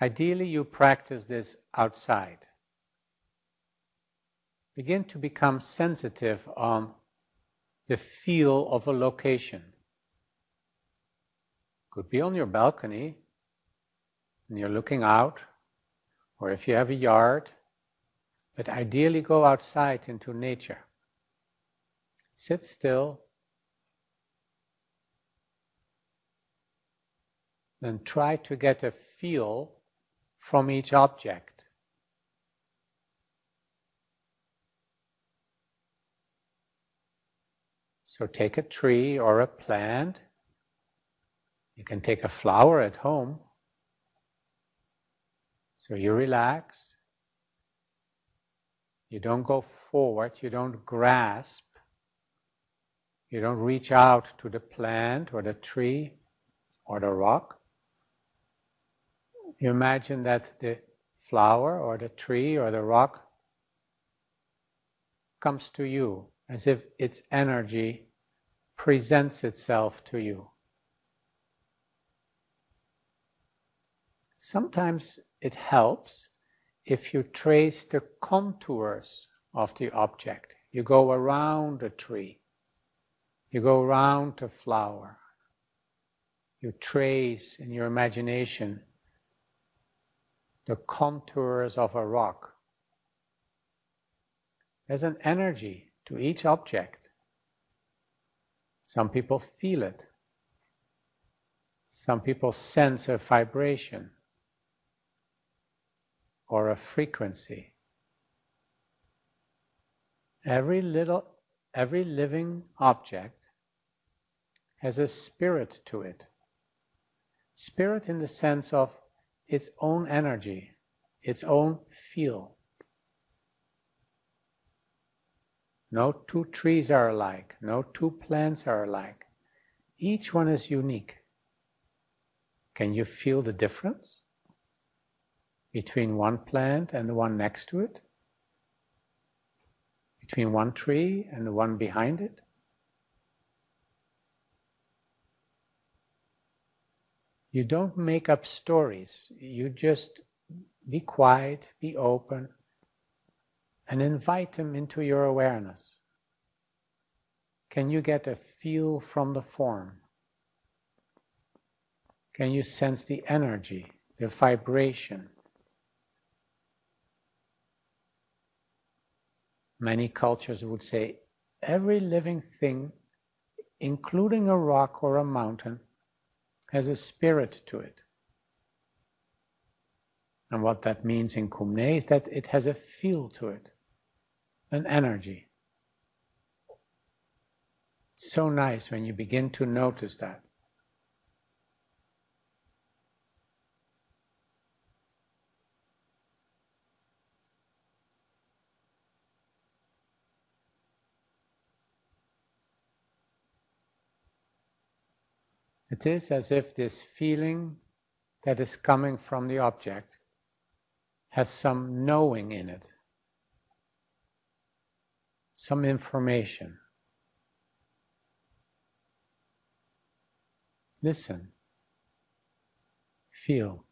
Ideally, you practice this outside. Begin to become sensitive on the feel of a location. Could be on your balcony and you're looking out, or if you have a yard, but ideally go outside into nature. Sit still. Then try to get a feel from each object. So take a tree or a plant. You can take a flower at home. So you relax. You don't go forward, you don't grasp, you don't reach out to the plant or the tree or the rock. You imagine that the flower or the tree or the rock comes to you as if its energy presents itself to you. Sometimes it helps if you trace the contours of the object. You go around a tree, you go around a flower, you trace in your imagination the contours of a rock. There's an energy to each object. Some people feel it. Some people sense a vibration or a frequency. Every little, every living object has a spirit to it. Spirit in the sense of its own energy, its own feel. No two trees are alike, no two plants are alike. Each one is unique. Can you feel the difference? between one plant and the one next to it, between one tree and the one behind it. You don't make up stories, you just be quiet, be open, and invite them into your awareness. Can you get a feel from the form? Can you sense the energy, the vibration? many cultures would say every living thing, including a rock or a mountain, has a spirit to it. And what that means in Kum Nye is that it has a feel to it, an energy. It's so nice when you begin to notice that. It is as if this feeling that is coming from the object has some knowing in it, some information. Listen, feel.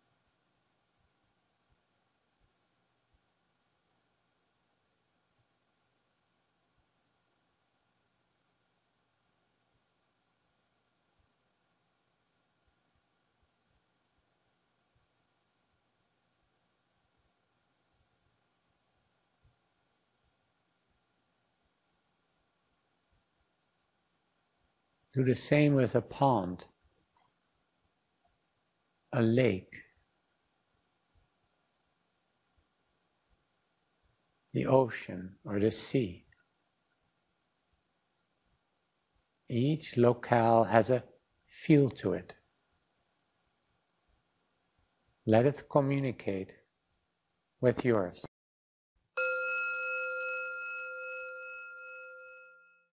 Do the same with a pond, a lake, the ocean or the sea. Each locale has a feel to it. Let it communicate with yours.